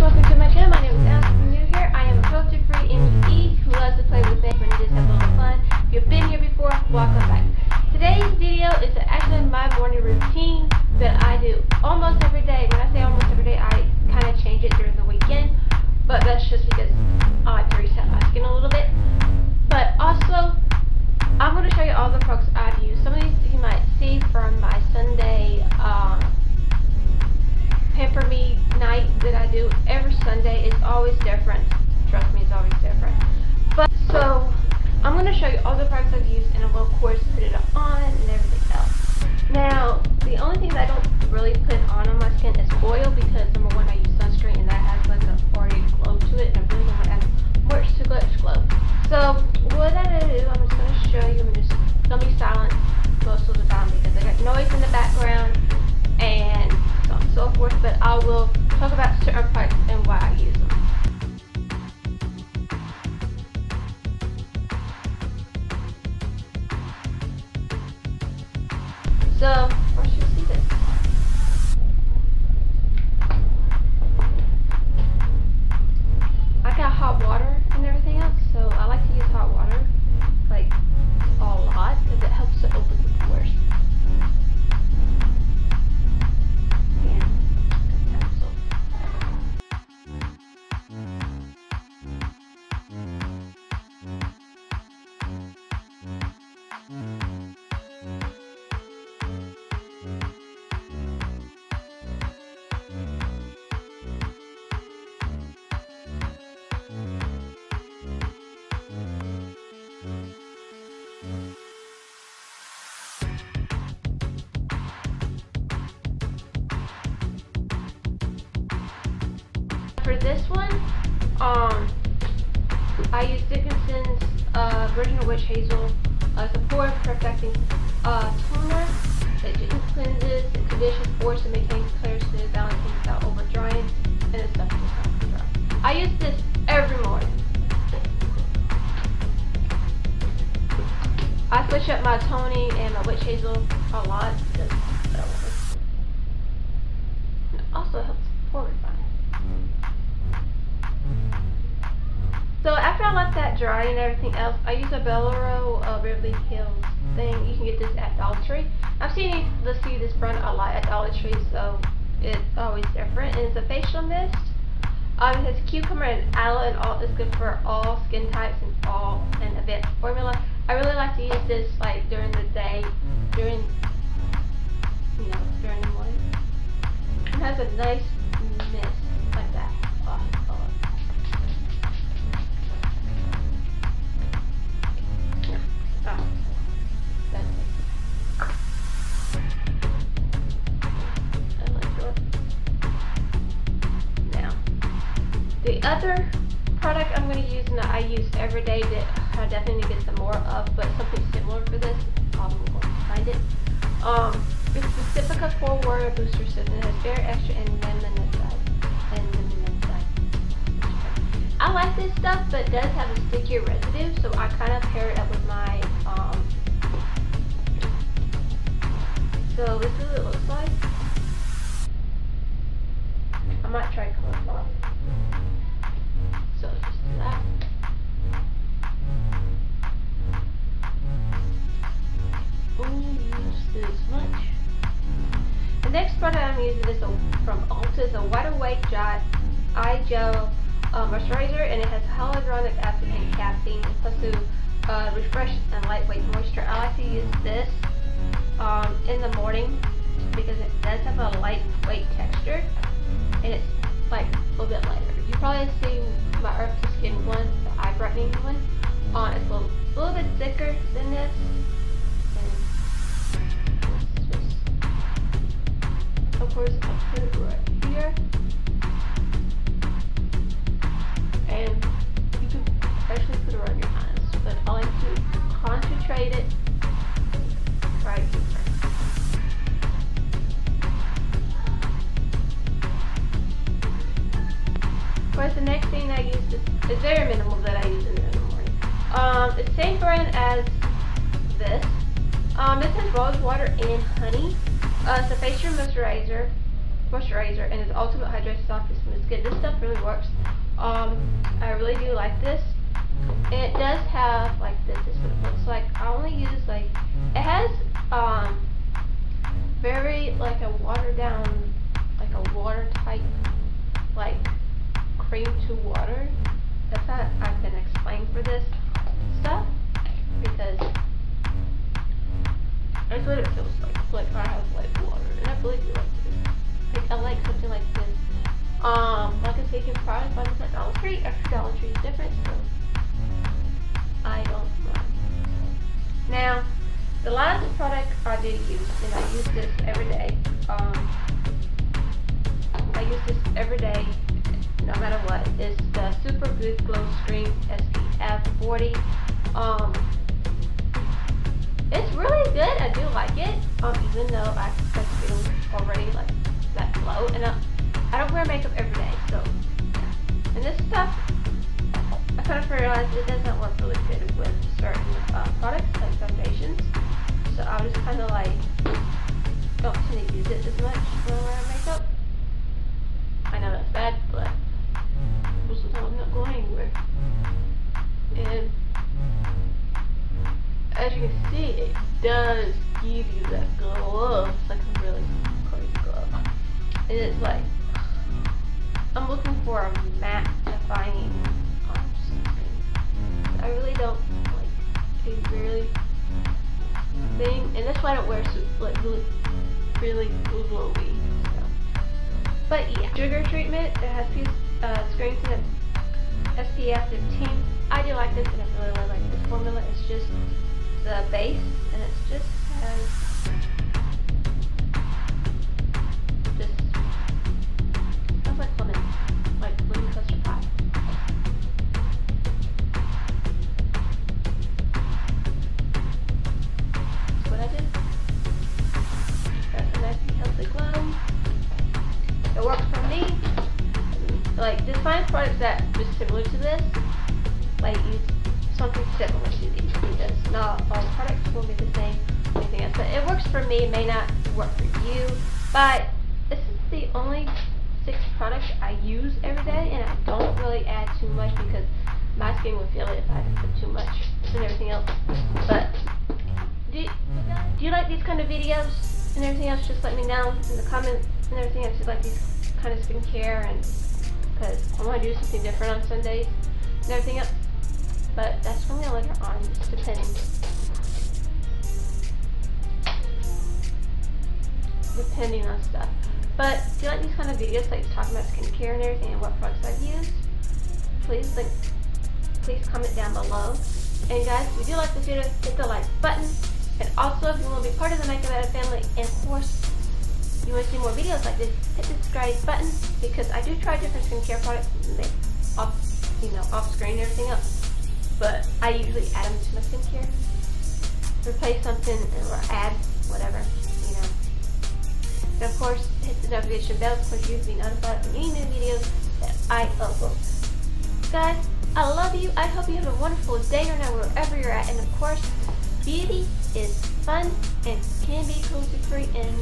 Welcome to my channel. My name is Alice. If you're new here, I am a cruelty-free ME who loves to play with things and just have a little fun. If you've been here before, welcome back. Today's video is actually my morning routine that I do almost every day. When I say almost every day, I kind of change it during the weekend, but that's just because I reset my skin a little bit. But also, I'm going to show you all the products I've used. Some of these Pamper night that I do every Sunday. It's always different. Trust me, it's always different. But so I'm going to show you all the products I've used, and I will of course put it on and everything else. Now, the only thing that I don't really put on on my skin is oil because number one, I use sunscreen and that has like a already glow to it, and I really don't want to add much to glitch glow. So what I do, I'm just going to show you. I'm just going to be silent most of the time because I got noise in the background But I will talk about certain products and why I use them. For this one, um, I use Dickinson's uh, Virgin Witch Hazel as a pore perfecting uh, toner that gently cleanses and conditions pores and maintains clear smooth balancing without over drying and it's does not dry. I use this every morning. I switch up my Tony and my Witch Hazel a lot So after I let that dry and everything else, I use a Bolero uh, Beverly Hills thing. You can get this at Dollar Tree. I've seen the see this brand a lot at Dollar Tree, so it's always different. And it's a facial mist. Um, it has cucumber and aloe, and all It's good for all skin types and all and advanced formula. I really like to use this like during the day, during you know during the morning. It has a nice mist other product I'm going to use and that I use every day that I definitely get some more of, but something similar for this, going to find it. Um, it's the Pacifica Pore Warrior Booster System. It has Fair Extra and Lemonade. And Lemonade. I like this stuff, but it does have a stickier residue, so I kind of pair it up with my, um, so this is what it looks like. Next product I'm using is a, from Ulta. It's a Wide Awake Jot Eye Gel uh, Moisturizer, and it has hyaluronic acid and caffeine, plus to uh, refresh and lightweight moisture. I like to use this um, in the morning because it does have a course, the next thing I use is, is very minimal that I use in the morning. Um, it's same brand as this. Um, this has rose water and honey. Uh, it's a facial moisturizer, moisturizer, and it's ultimate hydrated soft and smooth good. This stuff really works. Um, I really do like this. It does have like this. This is what it looks like. I only use like it has um very like a watered down like a water type like cream to water. That's how I've been explained for this stuff because that's what it feels like. Like I have like water, and I really do like this. Like I like something like this. Um, like a taken product, it's at Dollar Tree. Every Dollar Tree is different, so I don't know. Now, the last product I did use, and I use this every day. Um, I use this every day, no matter what. Is the SuperGoop Glow Screen SPF 40. Um, it's really good. I do like it. Um, even though I, I feel already like that glow, and I, I don't wear makeup every day, so. And this stuff, I kind of realized it doesn't work really good with certain uh, products like foundations. So I was kind of like, don't tend to use it as much And it's like, I'm looking for a matte defining something. I really don't like a really thing, and that's why I don't wear super, like really, really glowy. But yeah, sugar treatment, it has uh, screen SPF 15. I do like this, and I really like this formula. It's just the base, and it just has are similar to this. Like, use something similar to these because not all products will be the same anything else. But it works for me, it may not work for you. But this is the only six products I use every day and I don't really add too much because my skin would feel it if I put too much and everything else. But do, do you like these kind of videos and everything else? Just let me know in the comments and everything else. You like these kind of skincare and because I want to do something different on Sundays and everything else. But that's from the later on, just depending. Depending on stuff. But if you like these kind of videos, like talking about skincare and everything and what products I've used, please like, please comment down below. And guys, if you do like this video, hit the like button. And also, if you want to be part of the Makeup Addict family, and of course, you want to see more videos like this, hit the subscribe button because I do try different skincare products off, you know, off screen and everything else but I usually add them to my skincare. Replace something or add whatever, you know. And of course, hit the notification bell so you will be notified of any new videos that I upload. Guys, I love you. I hope you have a wonderful day or night wherever you're at. And of course, beauty is fun and can be cruelty free and